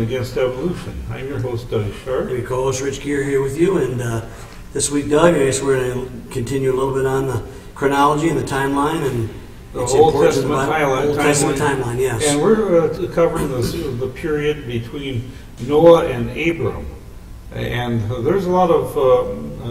Against Evolution. I'm your host, Doug Sharp. Your co-host Rich Geer here with you, and uh, this week, Doug, I guess we're going to continue a little bit on the chronology and the timeline and The Old Testament timeline. Old Testament timeline, yes. And we're uh, covering this, the period between Noah and Abram. And uh, there's a lot of uh,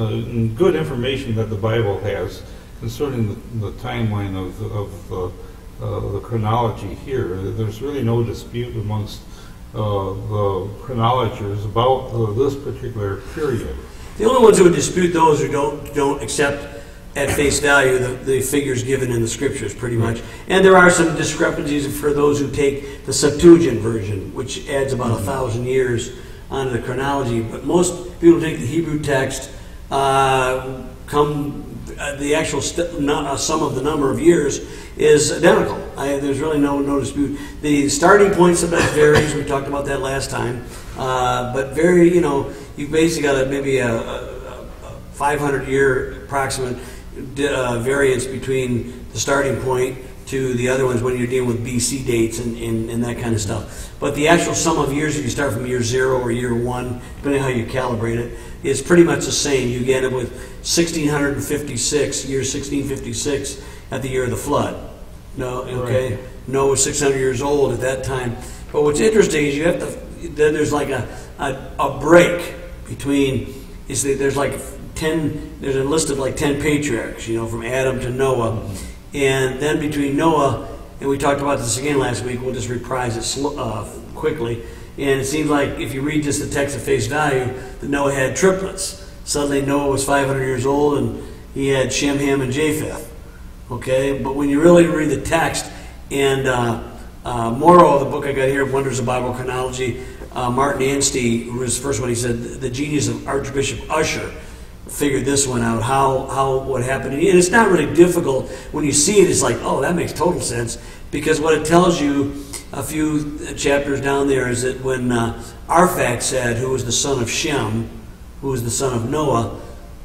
uh, good information that the Bible has concerning the, the timeline of, of the, uh, the chronology here. There's really no dispute amongst uh, the chronologers about uh, this particular period. The only ones who would dispute those who don't don't accept at face value the, the figures given in the scriptures, pretty much. And there are some discrepancies for those who take the Septuagint version, which adds about a thousand years onto the chronology. But most people take the Hebrew text, uh, come uh, the actual st- no, uh, sum of the number of years is identical. I, there's really no no dispute. The starting point sometimes varies. We talked about that last time, uh, but very you know you've basically got a, maybe a, a, a 500 year approximate uh, variance between the starting point to the other ones when you're dealing with BC dates and, and, and that kind of stuff. But the actual sum of years, if you start from year zero or year one, depending on how you calibrate it, is pretty much the same. You get it with 1656, year 1656, at the year of the flood. No, okay. Right. Noah was 600 years old at that time. But what's interesting is you have to, then there's like a, a, a break between, is that there's like 10, there's a list of like 10 patriarchs, you know, from Adam to Noah. And then between Noah, and we talked about this again last week, we'll just reprise it sl- uh, quickly. And it seems like if you read just the text at face value, that Noah had triplets. Suddenly Noah was 500 years old and he had Shem, Ham, and Japheth. Okay, but when you really read the text, and uh, uh, the book I got here, Wonders of Bible Chronology, uh, Martin Anstey was the first one. He said the genius of Archbishop Ussher figured this one out. How how what happened, and it's not really difficult when you see it. It's like, oh, that makes total sense because what it tells you a few chapters down there is that when uh, Arphaxad, who was the son of Shem, who was the son of Noah,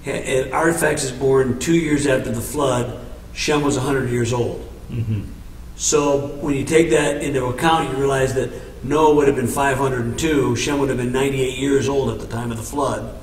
ha- Arphaxad is born two years after the flood. Shem was 100 years old. So when you take that into account, you realize that Noah would have been 502, Shem would have been 98 years old at the time of the flood.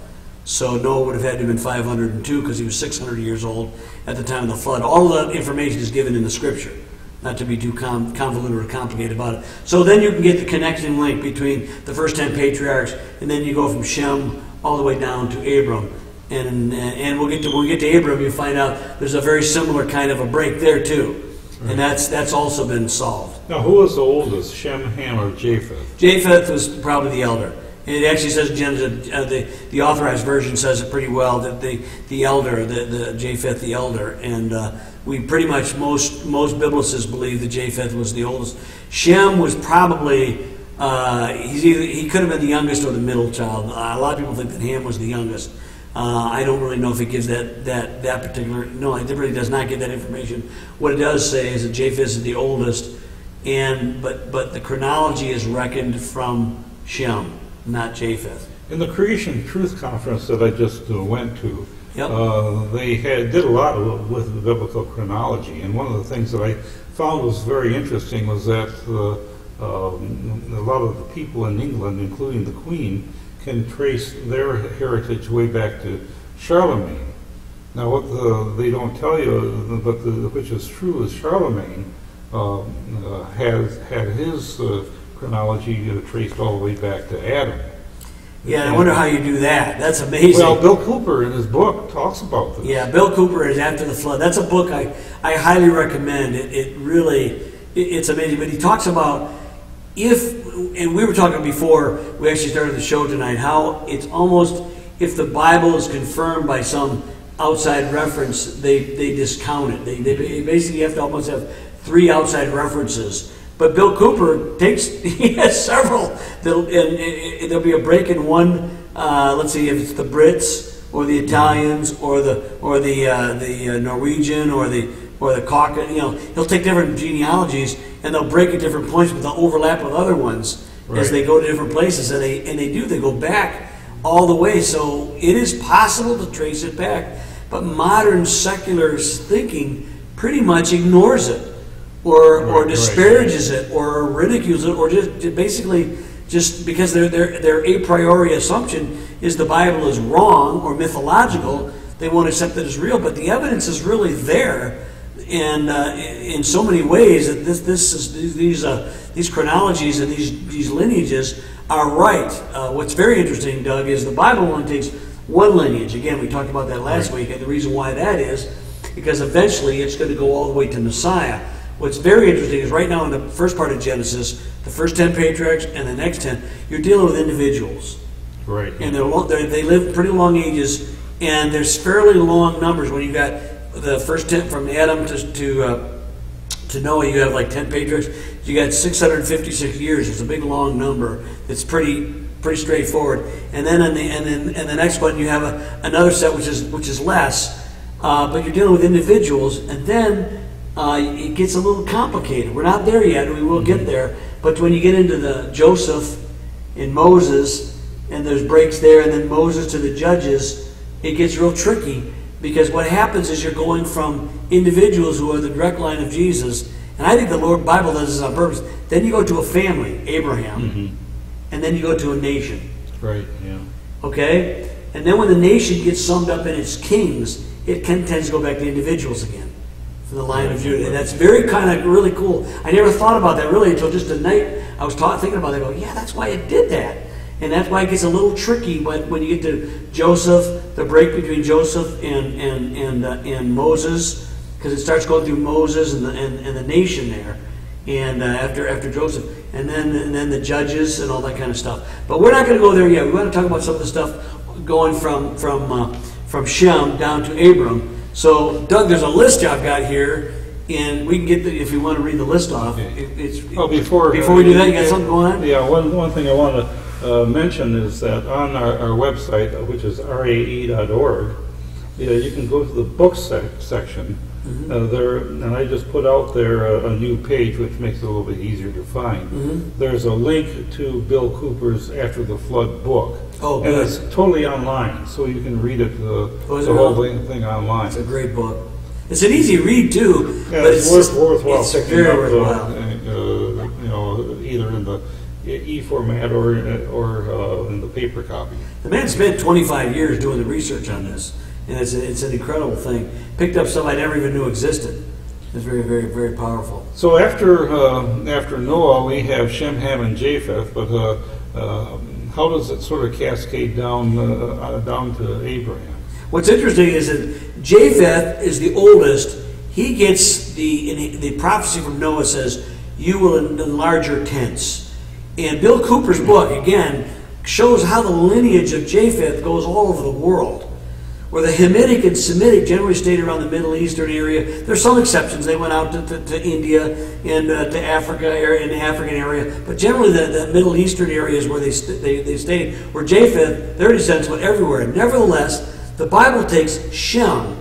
So Noah would have had to have been 502 because he was 600 years old at the time of the flood. All of that information is given in the scripture, not to be too com- convoluted or complicated about it. So then you can get the connecting link between the first 10 patriarchs, and then you go from Shem all the way down to Abram. And, and we'll get to when we get to Abram, you find out there's a very similar kind of a break there too. And that's that's also been solved. Now, who was the oldest, Shem, Ham, or Japheth? Japheth was probably the elder. It actually says Genesis, uh, the the authorized version says it pretty well that the the elder, the, the Japheth the elder, and uh, we pretty much most most biblicists believe that Japheth was the oldest. Shem was probably uh, he's either, he could have been the youngest or the middle child. A lot of people think that Ham was the youngest. Uh, I don't really know if it gives that, that, that particular. No, it really does not give that information. What it does say is that Japheth is the oldest, and but but the chronology is reckoned from Shem, not Japheth. In the Creation Truth Conference that I just uh, went to, Yep. uh, they had did a lot of, with the biblical chronology, and one of the things that I found was very interesting was that uh, um, a lot of the people in England, including the Queen, can trace their heritage way back to Charlemagne. Now, what the, they don't tell you, but the, which is true, is Charlemagne um, uh, has had his uh, chronology uh, traced all the way back to Adam. Yeah, and I wonder how you do that. That's amazing. Well, Bill Cooper in his book talks about this. Yeah, Bill Cooper is After the Flood. That's a book I, I highly recommend. It, it really, it, it's amazing. But he talks about if, and we were talking before we actually started the show tonight, how it's almost, if the Bible is confirmed by some outside reference, they, they discount it. They, they basically have to almost have three outside references. But Bill Cooper takes, he has several. There'll, and, there'll be a break in one, uh, let's see if it's the Brits or the Italians or the, or the, uh, the uh, Norwegian or the, or the Caucasus, you know, he'll take different genealogies and they'll break at different points, but they'll overlap with other ones Right. as they go to different places. And they, and they do, they go back all the way. So it is possible to trace it back. But modern secular thinking pretty much ignores it. Or, Right, or right. disparages it, or ridicules it, or just, basically just because their, their, their a priori assumption is the Bible is wrong or mythological, they won't accept it as real. But the evidence is really there, and uh, in so many ways that this, this is, these, uh, these chronologies and these, these lineages are right. Uh, what's very interesting, Doug, is the Bible only takes one lineage. Again, we talked about that last week, and the reason why that is because eventually it's going to go all the way to Messiah. What's very interesting is right now in the first part of Genesis, the first 10 patriarchs and the next 10, you're dealing with individuals. Right. And they're, lo- they're, they live pretty long ages, and there's fairly long numbers. When you've got the first 10 from Adam to, to, uh, to Noah, you have like 10 patriarchs. You got 656 years. It's a big, long number. It's pretty pretty straightforward. And then in the, and then, and the next one, you have a, another set which is, which is less. Uh, but you're dealing with individuals, and then uh, it gets a little complicated. We're not there yet, we will get there. But when you get into the Joseph and Moses, and there's breaks there, and then Moses to the judges, it gets real tricky because what happens is you're going from individuals who are the direct line of Jesus, and I think the Lord Bible does this on purpose. Then you go to a family, Abraham, and then you go to a nation. Right, yeah. Okay? And then when the nation gets summed up in its kings, it can, tends to go back to individuals again from the line of Judah. And that's very kind of really cool. I never thought about that really until just tonight. I was taught, thinking about it. I go, yeah, that's why it did that. And that's why it gets a little tricky when, when you get to Joseph, the break between Joseph and, and, and, uh, and Moses, because it starts going through Moses and the, and, and the nation there. And uh, after after Joseph, and then and then the judges and all that kind of stuff. But we're not going to go there yet. We want to talk about some of the stuff going from from uh, from Shem down to Abram. So, Doug, there's a list I've got here, and we can get the, if you want to read the list off. It, it's Well, before before we do that, you got something going on? Yeah, one, one thing I want to uh, mention is that on our, our website, uh, which is rae.org, yeah, you can go to the books sec- section. Mm-hmm. Uh, there, and I just put out there a, a new page, which makes it a little bit easier to find. Mm-hmm. There's a link to Bill Cooper's After the Flood book. Oh, and good. it's totally online, so you can read it, the, Oh, the whole really? thing, online. It's a great book. It's an easy read too, Yeah, but it's, it's, worth, worthwhile it's very up, worthwhile. uh, uh, you know, either in the e format or or uh, in the paper copy. The man spent 25 years doing the research on this, and it's, a, it's an incredible thing. Picked up something I never even knew existed. It's very, very, very powerful. So after uh, after Noah, we have Shem, Ham, and Japheth. But uh, uh, how does it sort of cascade down uh, uh, down to Abraham? What's interesting is that Japheth is the oldest. He gets the the prophecy from Noah says, "You will enlarge your tents." And Bill Cooper's book again shows how the lineage of Japheth goes all over the world. Where the Hamitic and Semitic generally stayed around the Middle Eastern area. There's some exceptions. They went out to, to, to India and uh, to Africa area, in the African area. But generally, the, the Middle Eastern areas where they, st- they, they stayed, where Japheth, their descendants went everywhere. Nevertheless, the Bible takes Shem,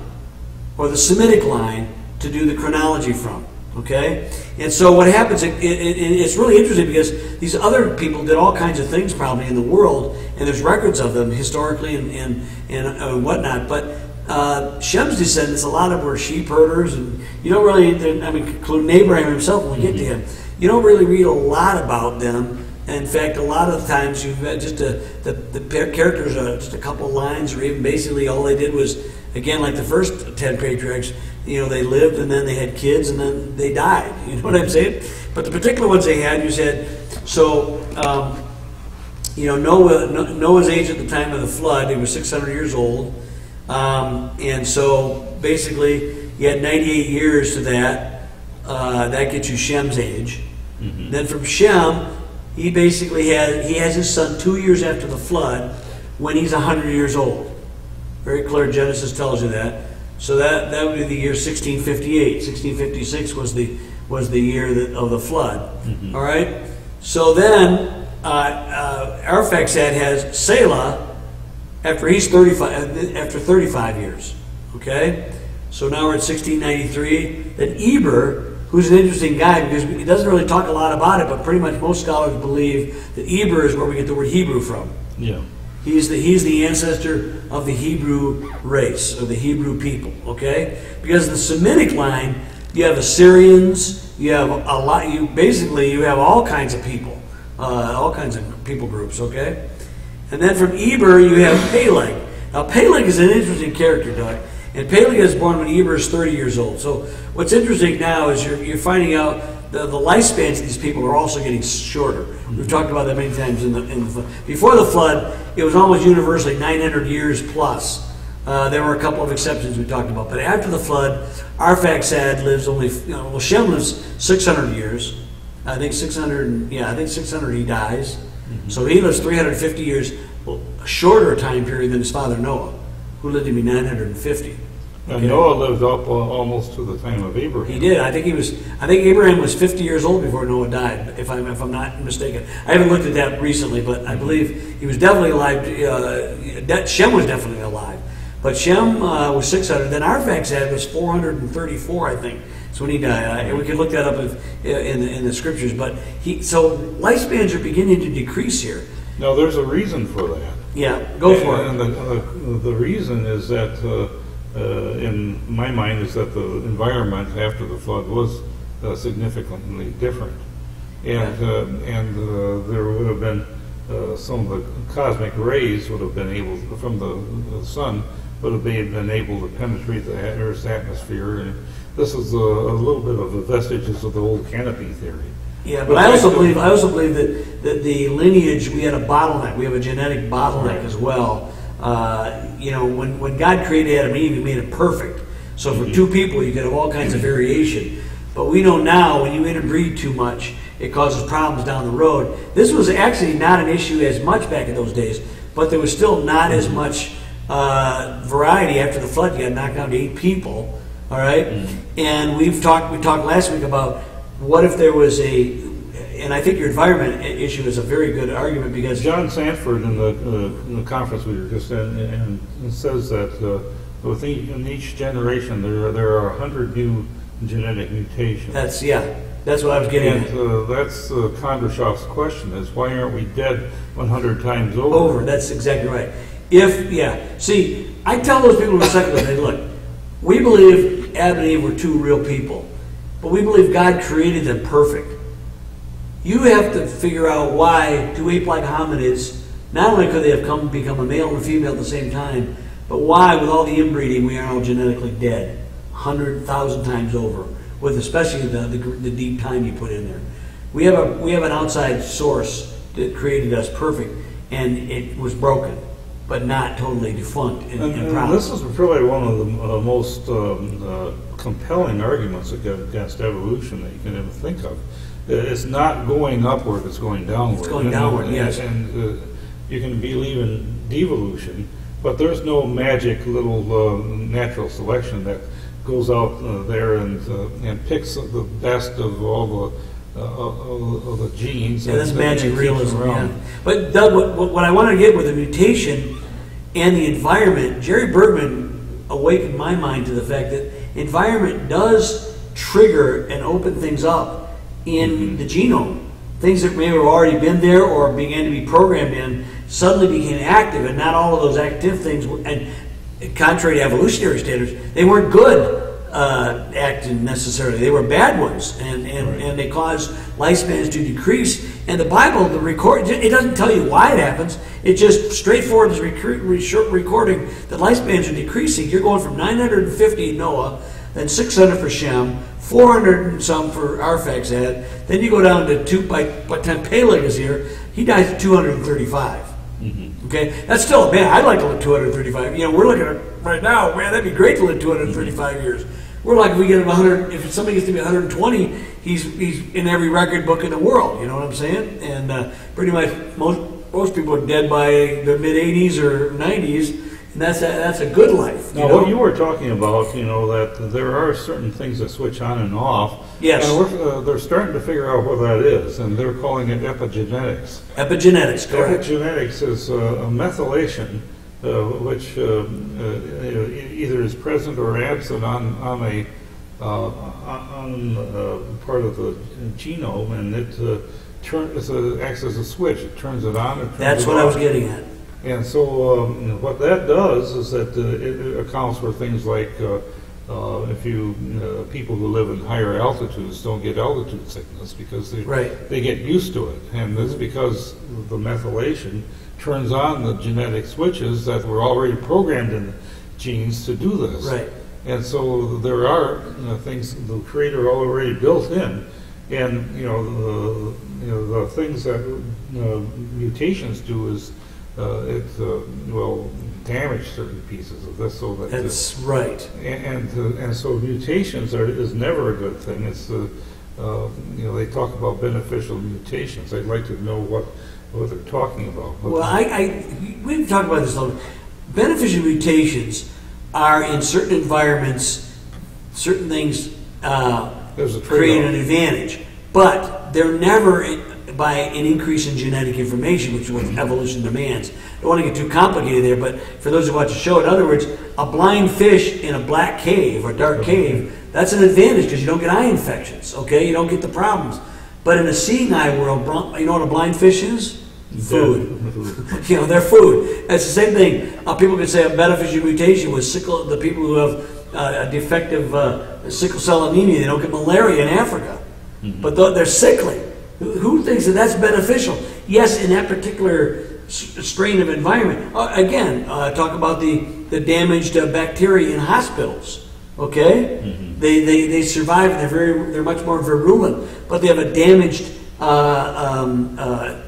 or the Semitic line, to do the chronology from. Okay? And so what happens, it, it, it- it's really interesting because these other people did all kinds of things probably in the world, and there's records of them historically and, and, and uh, whatnot. But uh, Shem's descendants, a lot of them were sheep herders, and you don't really, I mean, including Abraham himself when we get to him, you don't really read a lot about them. In fact, a lot of the times you've just a, the, the characters are just a couple lines, or even basically all they did was, again, like the first 10 patriarchs, you know, they lived and then they had kids and then they died. You know what I'm saying? But the particular ones they had, you said, so, um, you know, Noah, Noah's age at the time of the flood, he was 600 years old. Um, and so basically, you had 98 years to that. Uh, that gets you Shem's age. Then from Shem, he basically had he has his son two years after the flood, when he's 100 years old. Very clear. Genesis tells you that. So that that would be the year 1658. 1656 was the was the year that, of the flood. All right. So then uh, uh, Arphaxad has Selah after he's 35 after 35 years. Okay. So now we're at 1693. Then Eber, who's an interesting guy because he doesn't really talk a lot about it, but pretty much most scholars believe that Eber is where we get the word Hebrew from. Yeah. He's the, he's the ancestor of the Hebrew race, or the Hebrew people, okay? Because the Semitic line You have Assyrians. You have a lot. You basically you have all kinds of people, uh, all kinds of people groups. Okay, and then from Eber you have Peleg. Now Peleg is an interesting character, Doug. And Peleg is born when Eber is 30 years old. So what's interesting now is you're, you're finding out the, the lifespans of these people are also getting shorter. We've talked about that many times in the, in the. Before the flood, it was almost universally 900 years plus. Uh, there were a couple of exceptions we talked about. But after the flood, Arphaxad lives only, you know, well, Shem lives 600 years. I think 600, yeah, I think 600 he dies. So he lives 350 years, shorter time period than his father Noah, who lived to be 950. And Okay. Noah lived up uh, almost to the time of Abraham. He did. I think he was. I think Abraham was 50 years old before Noah died, if I'm if I'm not mistaken. I haven't looked at that recently, but I believe he was definitely alive. Uh, Shem was definitely alive, but Shem uh, was 600. Then Arphaxad was 434, I think. So when he died, uh, we could look that up if, in the, in the scriptures. But he so lifespans are beginning to decrease here. Now, there's a reason for that. Yeah, go for And it. the, the, the reason is that, uh, uh, in my mind, is that the environment after the flood was uh, significantly different. And, uh, and uh, there would have been, uh, some of the cosmic rays would have been able, from the, the sun, would have been been able to penetrate the Earth's atmosphere. And this is a, a little bit of the vestiges of the old canopy theory. Yeah, but I also believe I also believe that, that the lineage we had a bottleneck. We have a genetic bottleneck Right. as well. Uh, you know, when, when God created Adam and Eve, He made it perfect. So for two people, you could have all kinds of variation. But we know now when you interbreed too much, it causes problems down the road. This was actually not an issue as much back in those days, but there was still not as much uh, variety after the flood. You got knocked down to eight people. All right? And we've talked. We talked last week about what if there was a, and I think your environment issue is a very good argument because John Sanford in the, uh, in the conference we were just in, and and says that uh, with each, in each generation there are, there are a hundred new genetic mutations. that's yeah, that's what I was getting and uh, that's uh, Kondrashov's question: is why aren't we dead 100 times over? Over. That's exactly right. If yeah, see, I tell those people in the they look, we believe Adam and Eve were two real people, but we believe God created them perfect. You have to figure out why two ape-like hominids. Not only could they have come become a male and a female at the same time, but why, with all the inbreeding, we are all genetically dead, hundred thousand times over, with especially the, the the deep time you put in there. We have a we have an outside source that created us perfect, and it was broken, but not totally defunct and, And, and and this is probably one of the uh, most um, uh, compelling arguments against evolution that you can ever think of. It's not going upward; it's going downward. It's going And, downward, yes. And uh, you can believe in devolution, but there's no magic little uh, natural selection that goes out uh, there and uh, and picks the best of all the of, of the genes. Yeah, that's magic realism. Yeah. But Doug, what, what, I wanted to get with the mutation and the environment, Jerry Bergman awakened my mind to the fact that environment does trigger and open things up in the genome. Things that may have already been there or began to be programmed in suddenly became active, and not all of those active things. Were, and contrary to evolutionary standards, they weren't good uh, acting necessarily. They were bad ones, and and, Right. and they caused lifespans to decrease. And the Bible, the record, it doesn't tell you why it happens. It just straightforward is recording that lifespans are decreasing. You're going from 950 in Noah, then 600 for Shem, 400 and some for Arphaxad. Then you go down to two by by time Peleg is here. He dies at 235. Okay, that's still a man. I'd like to live 235. You know, we're looking at right now, man. That'd be great to live 235 years. We're like if we get him 100. If somebody gets to be 120, he's he's in every record book in the world. You know what I'm saying? And uh, pretty much most most people are dead by the mid 80s or 90s, and that's a, that's a good life. Now, know? what you were talking about, you know, that there are certain things that switch on and off. Yes. And we're, uh, they're starting to figure out what that is, and they're calling it epigenetics. Epigenetics, correct? Epigenetics is uh, a methylation which uh, uh, either is present or absent on, on a uh, on uh, part of the genome, and it uh, turn, it's a, acts as a switch. It turns it on. It turns That's it what I was getting at. And so um, what that does is that uh, it, accounts for things like uh, uh, if you, uh, people who live in higher altitudes don't get altitude sickness because they, Right. they get used to it. And it's because the methylation turns on the genetic switches that were already programmed in the genes to do this. Right. And so there are you know, things the creator already built in, and you know the you know the things that uh, mutations do is uh, it uh, will damage certain pieces of this so that the- That's right. and and, uh, and so mutations are is never a good thing. It's uh, uh, you know they talk about beneficial mutations. I'd like to know what what they're talking about. But- Well, I, I we've talked about this a little. Beneficial mutations are in certain environments, certain things uh, There's a create an advantage, but they're never by an increase in genetic information, which is what evolution demands. I don't want to get too complicated there, but for those who watch the show, in other words, a blind fish in a black cave or dark cave, that's an advantage because you don't get eye infections, okay? You don't get the problems. But in a seeing eye world, you know what a blind fish is? Food. you know, they're food. It's the same thing. Uh, people can say a beneficial mutation was sickle. The people who have uh, a defective uh, sickle cell anemia, they don't get malaria in Africa, but th- they're sickly. Who, who thinks that that's beneficial? Yes, in that particular s- strain of environment. Uh, again, uh, talk about the the damaged uh, bacteria in hospitals. Okay, they, they they survive. They're very they're much more virulent, but they have a damaged. Uh, um, uh,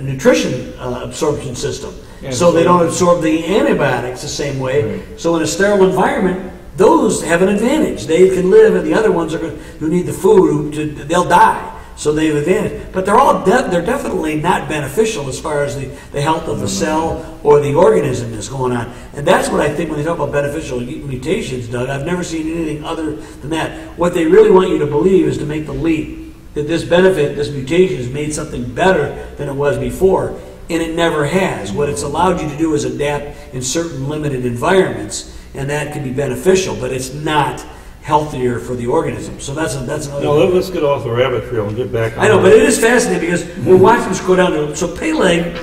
nutrition uh, absorption system. Yeah, so they don't absorb the antibiotics the same way. Right. So in a sterile environment, those have an advantage. They can live, and the other ones are going, who need the food, who, to, they'll die. So they have advantage. But they're all de- they're definitely not beneficial as far as the, the health of the cell or the organism is going on. And that's what I think when they talk about beneficial mutations, Doug. I've never seen anything other than that. What they really want you to believe is to make the leap that this benefit, this mutation has made something better than it was before, and it never has. What it's allowed you to do is adapt in certain limited environments, and that can be beneficial, but it's not healthier for the organism. So that's a, that's another. Now let, us get off the rabbit trail and get back. I know, but it is fascinating because we're watching this go down to. So Peleg,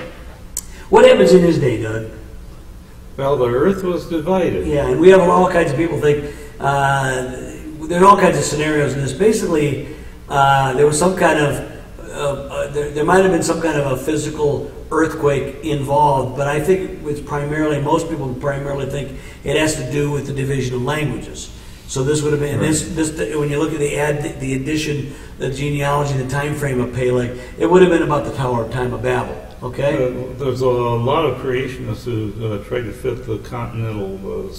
what happens in his day, Doug? well, the Earth was divided. Yeah, and we have all kinds of people think uh, there are all kinds of scenarios in this. Basically, uh, there was some kind of uh, uh, there, there might have been some kind of a physical earthquake involved, but I think it's primarily most people primarily think it has to do with the division of languages. So this would have been this this when you look at the ad the addition, the genealogy, the time frame of Peleg, it would have been about the Tower of Time of Babel. Okay. Uh, there's a lot of creationists who uh, try to fit the continental uh,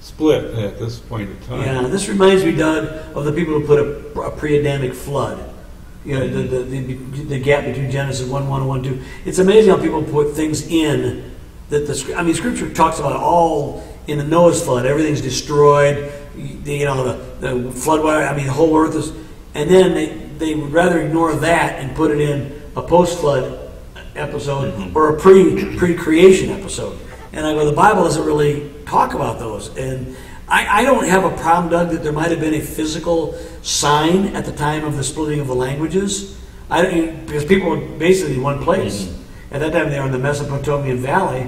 split at this point in time. Yeah, this reminds me, Doug, of the people who put a, a pre-Adamic flood. You know, the, the, the, the gap between Genesis 1 1 and 1 2. It's amazing how people put things in that the I mean, Scripture talks about all in the Noah's flood, everything's destroyed. The, you know, the, the flood water, I mean, the whole earth is. And then they, they would rather ignore that and put it in a post flood episode mm-hmm. or a pre pre creation episode. And I go, the Bible doesn't really talk about those. And I, I don't have a problem, Doug, that there might have been a physical sign at the time of the splitting of the languages. I don't, because people were basically in one place. At that time, they were in the Mesopotamian Valley,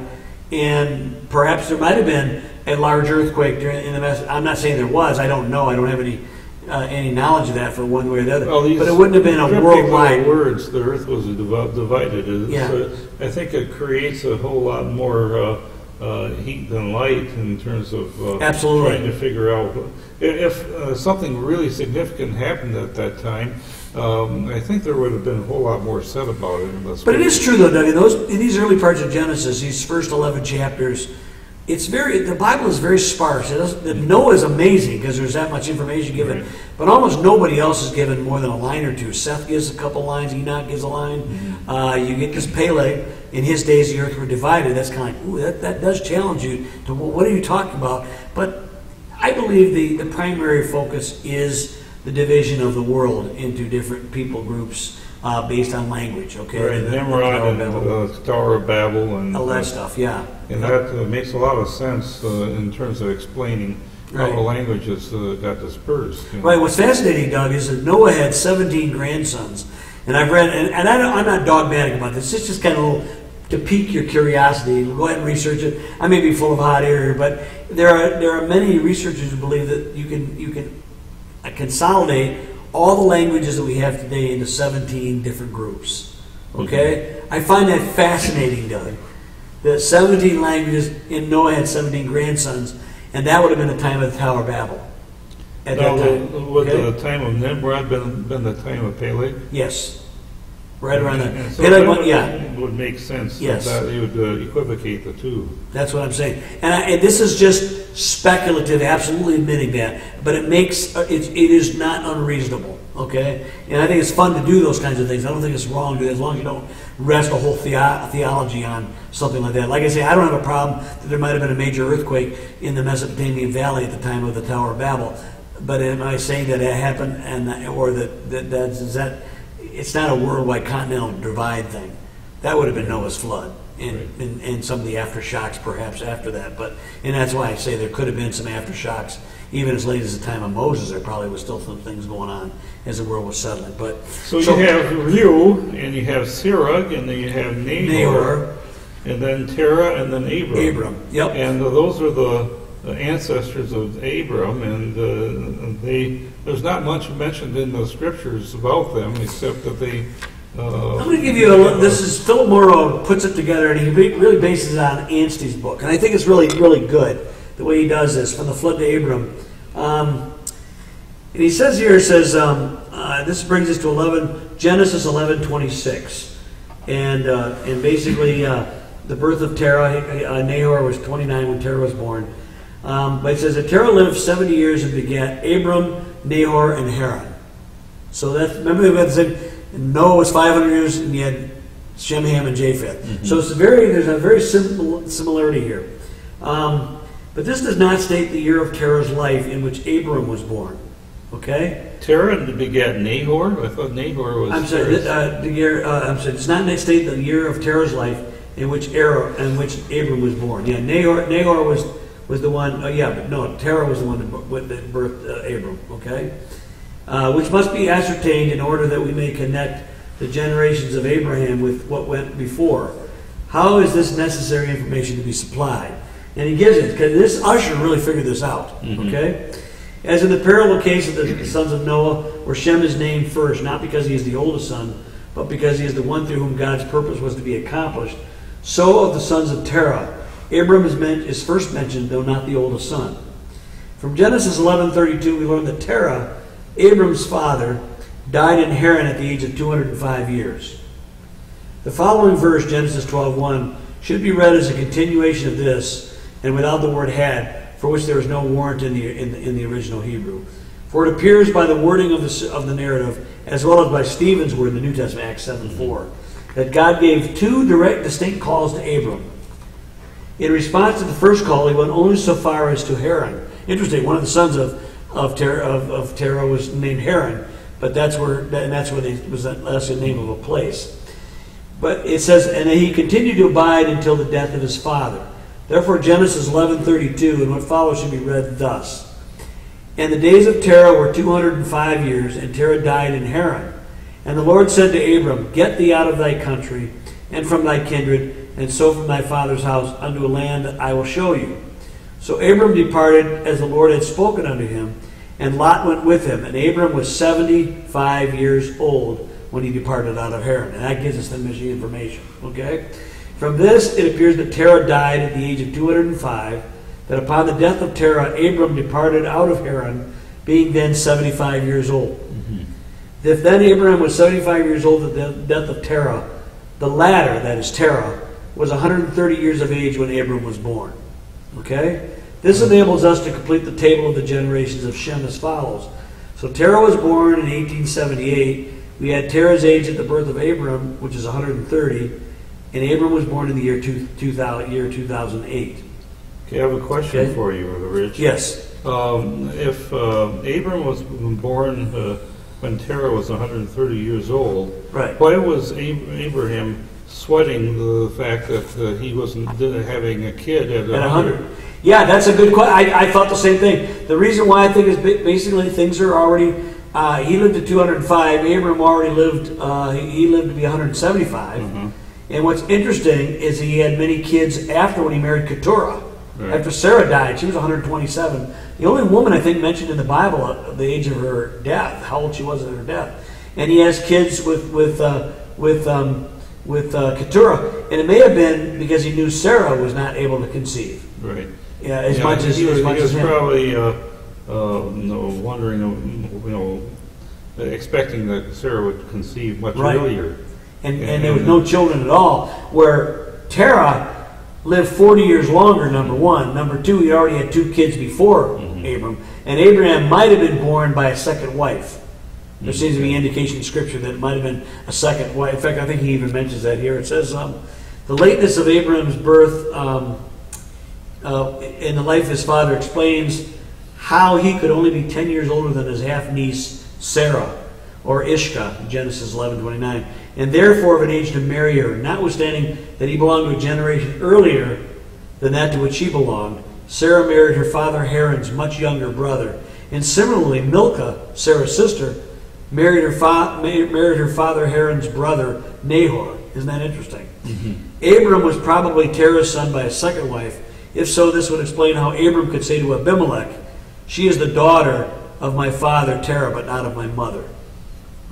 and perhaps there might have been a large earthquake during in the Mes- I'm not saying there was. I don't know. I don't have any uh, any knowledge of that for one way or the other. Well, but it wouldn't have been a worldwide. words. The Earth was divided. It's, Yeah. uh, I think it creates a whole lot more uh, uh, heat than light in terms of uh, Absolutely. trying to figure out if, if uh, something really significant happened at that time. Um, I think there would have been a whole lot more said about it. In the But it is true, though, Doug. In those in these early parts of Genesis, these first eleven chapters, it's very the Bible is very sparse. It doesn't, Noah is amazing because there's that much information given, Right. but almost nobody else is given more than a line or two. Seth gives a couple lines. Enoch gives a line. Mm-hmm. Uh, you get this Peleg. In his days, the earth were divided. That's kind of like, ooh, that, that does challenge you to well, what are you talking about? But I believe the, the primary focus is the division of the world into different people groups uh, based on language. Okay, Right, Nimrod and the Tower of Babel and all that stuff. Yeah, And that uh, makes a lot of sense uh, in terms of explaining how Right. the languages uh, got dispersed. you know. Right. What's fascinating, Doug, is that Noah had 17 grandsons, and I've read, and, and I don't, I'm not dogmatic about this. It's just kind of a little to pique your curiosity, go ahead and research it. I may be full of hot air, here, but there are there are many researchers who believe that you can you can uh, consolidate all the languages that we have today into 17 different groups. Okay, I find that fascinating, Doug. That 17 languages, and Noah had 17 grandsons, and that would have been the time of the Tower of Babel. At Now, that time, would okay? the time of Nimrod been, been the time of Peleg? Yes, right around And that. so Peleg that went- would- yeah, Would make sense. that Yes. That you would uh, equivocate the two. That's what I'm saying. And, I, and this is just speculative, absolutely admitting that. But it makes, uh, it, it is not unreasonable, okay? And I think it's fun to do those kinds of things. I don't think it's wrong to do that as long as you don't rest a whole theo- theology on something like that. Like I say, I don't have a problem that there might have been a major earthquake in the Mesopotamian Valley at the time of the Tower of Babel. But am I saying that it happened and, or that, that, that's, is that, it's not a worldwide continental divide thing. That would have been Noah's flood and, and, and some of the aftershocks perhaps after that. But and that's why I say there could have been some aftershocks even as late as the time of Moses. There probably was still some things going on as the world was settling. But So you have Reu, and you have Serug, and then you have Nahor, Nahor, and then Terah, and then Abram. Abram. Yep. And those are the the ancestors of Abram, and uh, they there's not much mentioned in the scriptures about them, except that they. Uh, I'm going to give you a. li- This is Philip Morrow puts it together, and he really bases it on Anstey's book, and I think it's really, really good the way he does this from the flood to Abram. Um, and he says here, says um, uh, this brings us to 11 Genesis 11, 26, and uh, and basically uh, the birth of Terah. Uh, Nahor was 29 when Terah was born, um, but it says that Terah lived 70 years and begat Abram, Nahor, and Haran. So that's remember what said. Noah was 500 years, and you had Shem, Ham, and Japheth. So it's very there's a very simple similarity here. Um, but this does not state the year of Terah's life in which Abram was born. Okay, Terah begat Nahor. I thought Nahor was. I'm sorry. Terah's- Uh, the year uh, I'm sorry. It does not state the year of Terah's life in which Era, in which Abram was born. Yeah, Nahor, Nahor was was the one. Uh, yeah, but no, Terah was the one that, that birthed uh, Abram. Okay, uh, which must be ascertained in order that we may connect the generations of Abraham with what went before. How is this necessary information to be supplied? And he gives it because this Ussher really figured this out. Okay, as in the parallel case of the sons of Noah, where Shem is named first, not because he is the oldest son, but because he is the one through whom God's purpose was to be accomplished. So of the sons of Terah, Abram is, is first mentioned, though not the oldest son. From Genesis 11:32, we learn that Terah, Abram's father, died in Haran at the age of 205 years. The following verse, Genesis 12:1, should be read as a continuation of this, and without the word "had," for which there is no warrant in the, in the, in the original Hebrew. For it appears by the wording of the, of the narrative, as well as by Stephen's word in the New Testament, Acts 7:4, that God gave two direct, distinct calls to Abram. In response to the first call, he went only so far as to Haran. Interesting, one of the sons of of Terah, of, of Terah was named Haran, but that's where and that's where they, was that's the name of a place. But it says, and he continued to abide until the death of his father. Therefore, Genesis 11:32 and what follows should be read thus: And the days of Terah were 205 years, and Terah died in Haran. And the Lord said to Abram, Get thee out of thy country and from thy kindred, and so from thy father's house unto a land that I will show you. So Abram departed as the Lord had spoken unto him, and Lot went with him. And Abram was 75 years old when he departed out of Haran. And that gives us the missing information. Okay? From this, it appears that Terah died at the age of 205, that upon the death of Terah, Abram departed out of Haran, being then 75 years old. Mm-hmm. If then Abraham was 75 years old at the death of Terah, the latter, that is Terah, was 130 years of age when Abram was born. Okay? This enables us to complete the table of the generations of Shem as follows. So Terah was born in 1878. We had Terah's age at the birth of Abram, which is 130, and Abram was born in the year, two, 2000, year 2008. Okay, I have a question Okay. for you, Rich. Yes. Um, if uh, Abram was born uh, when Terah was 130 years old, Right. why was Ab- Abraham sweating the fact that uh, he wasn't uh, having a kid at At 100. Yeah, that's a good question. I, I thought the same thing. The reason why I think is basically things are already. Uh, he lived to 205. Abram already lived. Uh, he lived to be 175, And what's interesting is he had many kids after when he married Keturah. Right. After Sarah died, she was 127. The only woman I think mentioned in the Bible at the age of her death, how old she was at her death. And he has kids with with uh, with um, with uh, Keturah, and it may have been because he knew Sarah was not able to conceive. Right. Yeah, as Yeah, much as he was, as much he as was him. probably uh, uh, you know, wondering, you know, expecting that Sarah would conceive much Right. earlier. and, and there was no children at all. Where Terah lived 40 years longer, number one. Number two, he already had two kids before Abram. And Abraham might have been born by a second wife. There seems to be indication in Scripture that it might have been a second wife. In fact, I think he even mentions that here. It says, um, the lateness of Abraham's birth um, uh, in the life of his father explains how he could only be 10 years older than his half niece Sarah, or Iscah, Genesis 11 29, and therefore of an age to marry her, notwithstanding that he belonged to a generation earlier than that to which she belonged. Sarah married her father Haran's much younger brother. And similarly, Milcah, Sarah's sister, married her, fa- married her father Haran's brother Nahor. Isn't that interesting? Abram was probably Terah's son by a second wife. If so, this would explain how Abram could say to Abimelech, She is the daughter of my father Terah, but not of my mother.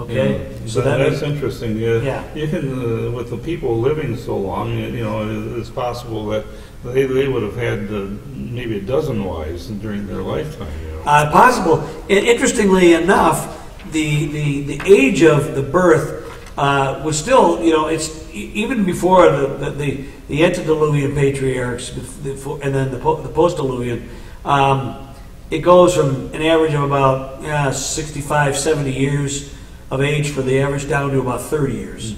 Okay? Yeah, so that- that that's interesting. Yeah, Yeah. you can uh, with the people living so long, you you know, it's possible that they, they would have had uh, maybe a dozen wives during their lifetime. You know. Uh, possible. And interestingly enough, the, the, the age of the birth uh, was still, you know, it's even before the, the, the, the antediluvian patriarchs and then the, po- the post-diluvian, um, it goes from an average of about yeah, 65, 70 years of age for the average down to about 30 years.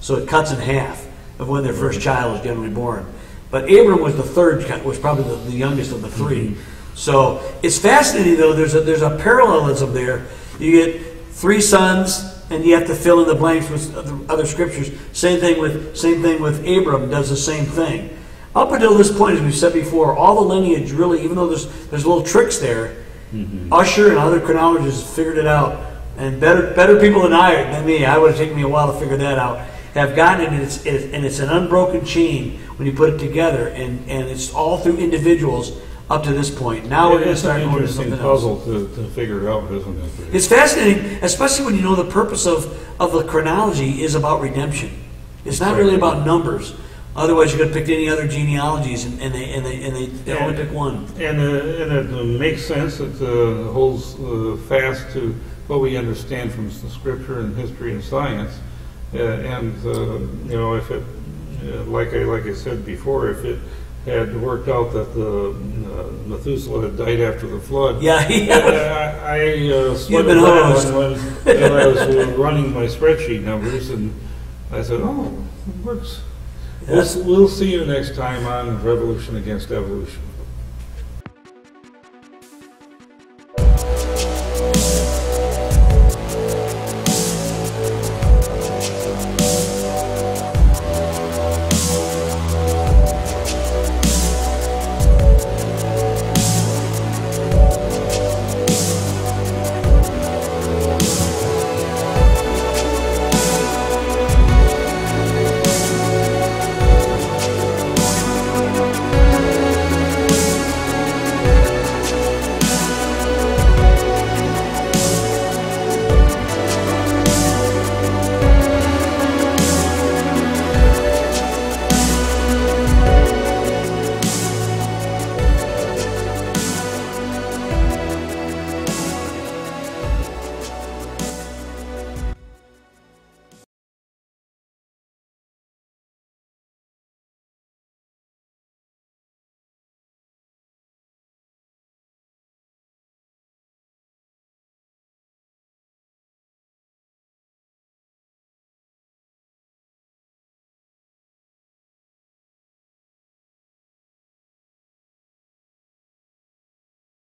So it cuts in half of when their first child is generally born. But Abram was the third, was probably the, the youngest of the 3 So it's fascinating, though. There's a, there's a parallelism there. You get three sons, and you have to fill in the blanks with other, scriptures. Same thing with same thing with Abram. Does the same thing. Up until this point, as we've said before, all the lineage really, even though there's there's little tricks there, mm-hmm. Ussher and other chronologists figured it out, and better better people than I than me. I would have taken me a while to figure that out. Have gotten it, and it's it, and it's an unbroken chain when you put it together, and and it's all through individuals up to this point. Now we're going to start going to something else. puzzle to, to figure out, isn't it? It's fascinating, especially when you know the purpose of, of the chronology is about redemption. It's not really about numbers. Otherwise, you could have picked any other genealogies, and, and they and they and they, they only pick one. And, uh, and it makes sense. It uh, holds uh, fast to what we understand from scripture and history and science. Uh, and uh, you know, if it, uh, like I like I said before, if it had worked out that the uh, Methuselah had died after the flood, Yeah, yeah. I, I uh, sweated been that hosed. one when, when I was uh, running my spreadsheet numbers, and I said, "Oh, it works." Yes. We'll, we'll see you next time on Revolution Against Evolution.